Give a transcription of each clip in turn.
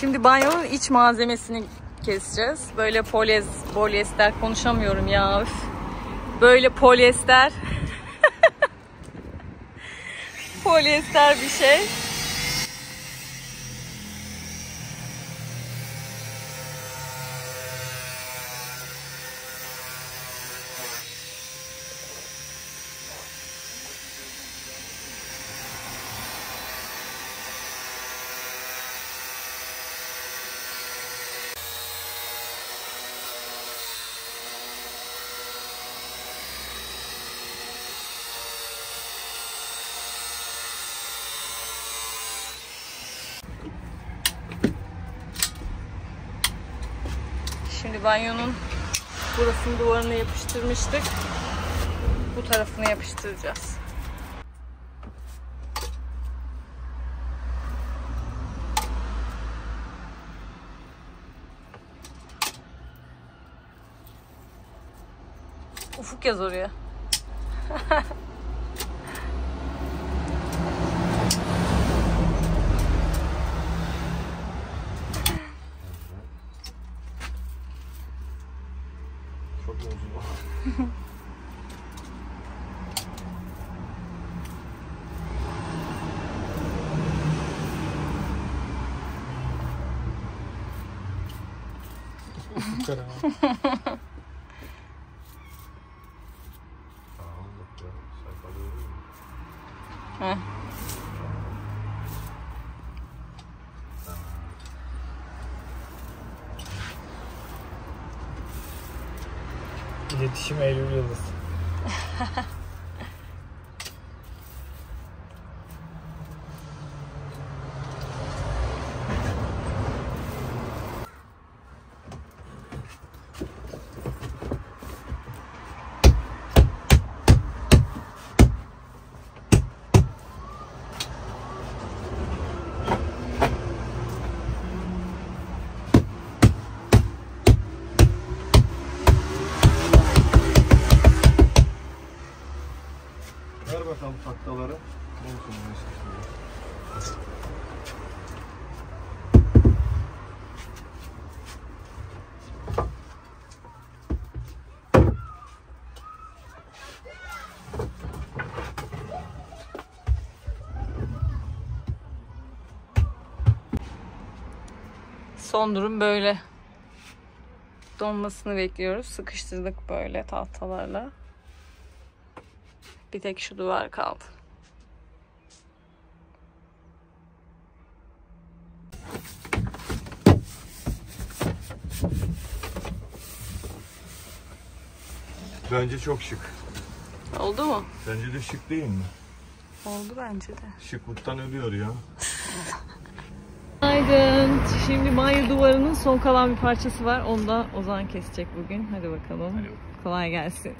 Şimdi banyonun iç malzemesini keseceğiz. Böyle polyez, polyester konuşamıyorum ya. Üf. Böyle polyester. polyester bir şey. Şimdi banyonun burasını duvarına yapıştırmıştık. Bu tarafını yapıştıracağız. Ufuk yaz oraya. Çok uzun. Ufuk ara. Heh. İletişim Eylül Yıldız. taktaları. Son durum böyle. Donmasını bekliyoruz. Sıkıştırdık böyle tahtalarla. Bir tek şu duvar kaldı. Bence çok şık. Oldu mu? Bence de şık değil mi? Oldu bence de. Şıklıktan ölüyor ya. Günaydın. Şimdi banyo duvarının son kalan bir parçası var. Onu da Ozan kesecek bugün. Hadi bakalım. Kolay gelsin.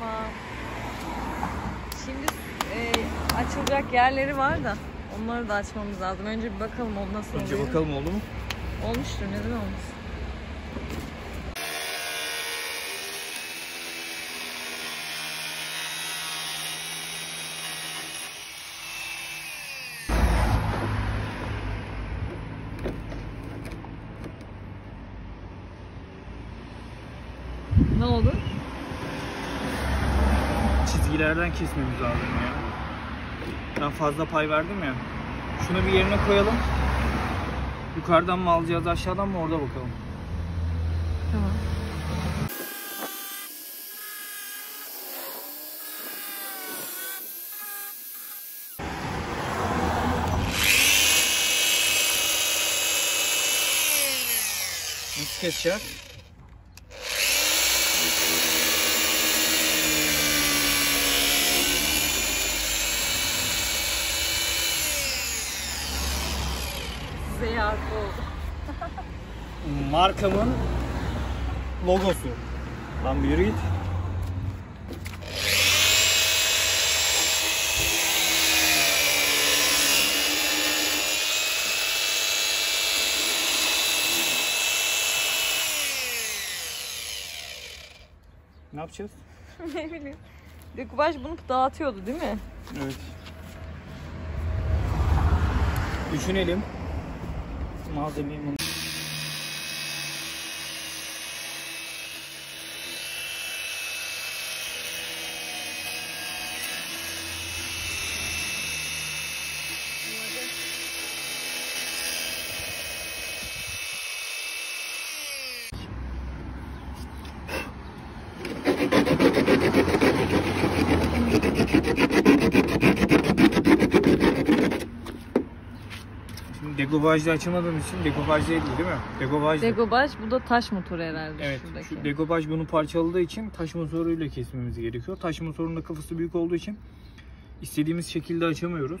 Tamam. Şimdi e, açılacak yerleri var da onları da açmamız lazım. Önce bir bakalım o nasıl Önce oluyor. bakalım oldu mu? Olmuştur neden olmasın. Ne oldu? Çizgilerden kesmemiz lazım ya. Ben fazla pay verdim ya. Şunu bir yerine koyalım. Yukarıdan mı alacağız aşağıdan mı orada bakalım. Tamam. Nasıl keseceğiz? Z harfi oldu. Markamın logosu. Lan bir yürü git. Ne yapacağız? ne bileyim. Dekubaj bunu dağıtıyordu değil mi? Evet. Düşünelim. Maldemir degobajda açamadığım için degobaj değil değil mi? Degobaj. Dekubaj bu da taş motoru herhalde Evet, şuradaki. şu degobaj bunu parçaladığı için taş motoruyla kesmemiz gerekiyor. Taş motorunun da kafası büyük olduğu için istediğimiz şekilde açamıyoruz.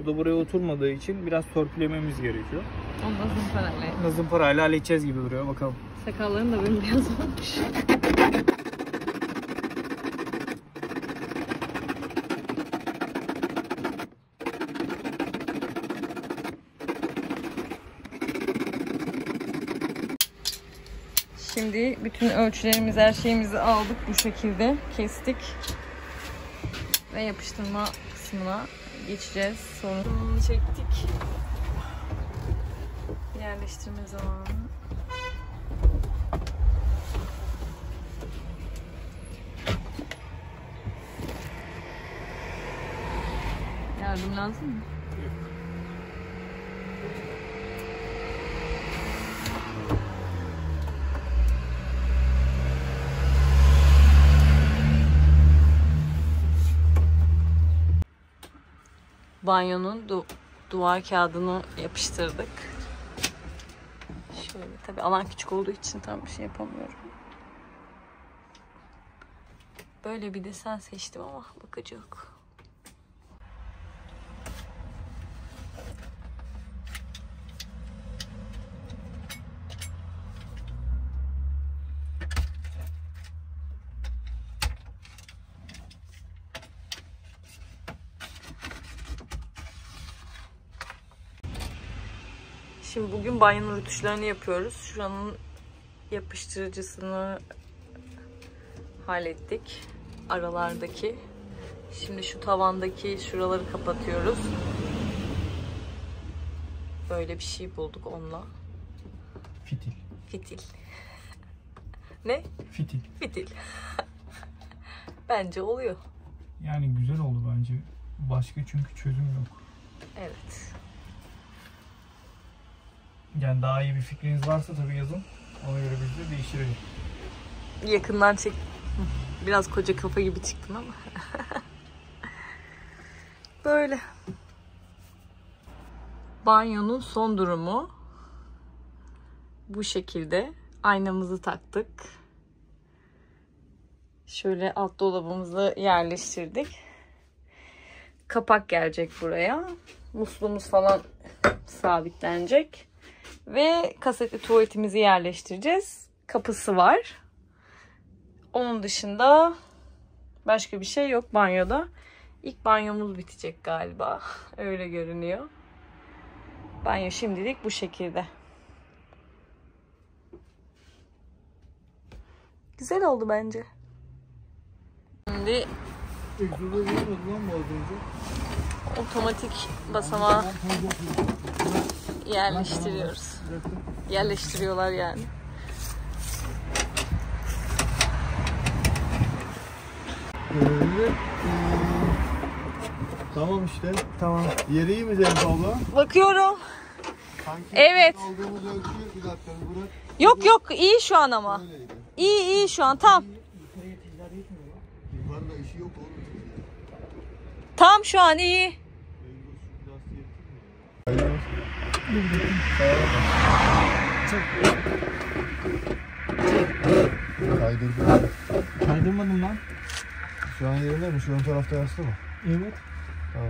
Bu da buraya oturmadığı için biraz törpülememiz gerekiyor. Ondan zımparayla. Nazım parayla halledeceğiz gibi duruyor bakalım. Sakalların da bembeyaz olmuş. Şimdi bütün ölçülerimizi, her şeyimizi aldık bu şekilde. Kestik. Ve yapıştırma kısmına geçeceğiz. Sonra çektik. Yerleştirme zamanı. Yardım lazım mı? Banyonun du- duvar kağıdını yapıştırdık. Şöyle tabii alan küçük olduğu için tam bir şey yapamıyorum. Böyle bir desen seçtim ama bakıcı yok. Şimdi bugün banyonun rötuşlarını yapıyoruz. Şuranın yapıştırıcısını hallettik. Aralardaki. Şimdi şu tavandaki şuraları kapatıyoruz. Böyle bir şey bulduk onunla. Fitil. Fitil. ne? Fitil. Fitil. Bence oluyor. Yani güzel oldu bence. Başka çünkü çözüm yok. Evet. Yani daha iyi bir fikriniz varsa tabii yazın. Ona göre biz de değiştirelim. Yakından çek. Biraz koca kafa gibi çıktım ama. Böyle. Banyonun son durumu. Bu şekilde. Aynamızı taktık. Şöyle alt dolabımızı yerleştirdik. Kapak gelecek buraya. Musluğumuz falan sabitlenecek. Ve kasetli tuvaletimizi yerleştireceğiz. Kapısı var. Onun dışında başka bir şey yok banyoda. İlk banyomuz bitecek galiba. Öyle görünüyor. Banyo şimdilik bu şekilde. Güzel oldu bence. Şimdi otomatik basamağı yerleştiriyoruz. Yerleştiriyorlar yani. Evet. Tamam işte. Tamam. Yeri iyi mi Zeynep abla? Bakıyorum. Sanki Evet. Aldığımız ölçü bir dakika bırak. Yok yok iyi şu an ama. Böyleydi. İyi iyi şu an tam. Yukarıda işi yok oğlum. Tam şu an iyi. Kaydırdı. Kaydırmadım lan. Şu an yerinde mi? Şu ön tarafta yaslı mı? Evet. Tamam.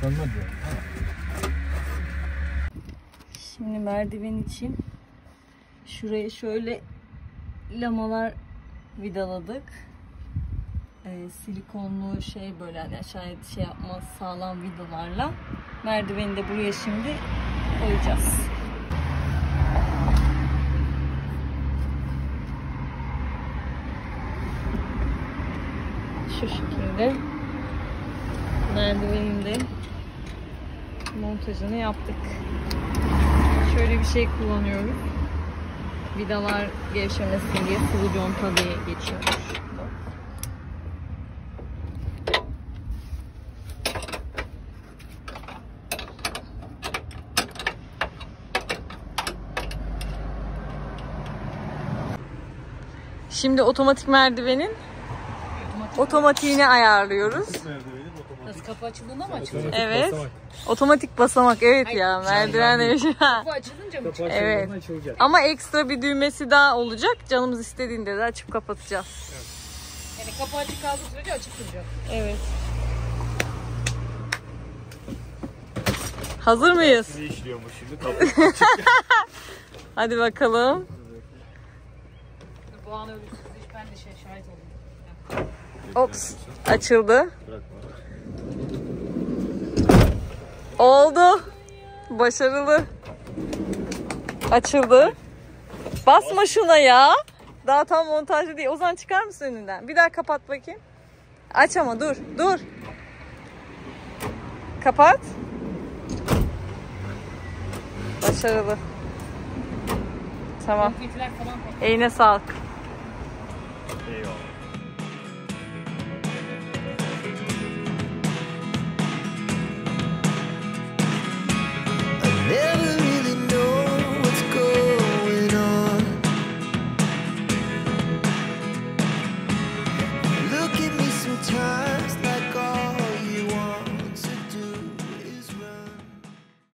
Sönmez yani. Şimdi merdiven için şuraya şöyle lamalar vidaladık. Ee, silikonlu şey böyle hani aşağıya şey yapmaz sağlam vidalarla. Merdiveni de buraya şimdi koyacağız. Şu şekilde merdivenin de montajını yaptık. Şöyle bir şey kullanıyoruz. Vidalar gevşemesin diye sıvı conta diye geçiyormuş. Şimdi otomatik merdivenin otomatiğini ayarlıyoruz. Merdivenin otomatik. Nasıl kapı açıldığında mı açılıyor? Evet. Otomatik basamak evet ya merdiven demiş. Kapı açılınca mı Kapı çıkıyor? Evet. açılacak. Ama ekstra bir düğmesi daha olacak. Canımız istediğinde de açıp kapatacağız. Yani kapı açık kaldığı sürece açık duracak. Evet. Hazır mıyız? Ne işliyormuş şimdi? Kapı. Hadi bakalım. Bu an ben de şey şahit oldum. Ops. Açıldı. Oldu. Başarılı. Açıldı. Basma şuna ya. Daha tam montajlı değil. Ozan çıkar mısın önünden? Bir daha kapat bakayım. Aç ama dur. Dur. Kapat. Başarılı. Tamam. Konfetiler falan Eline sağlık. Eyvallah.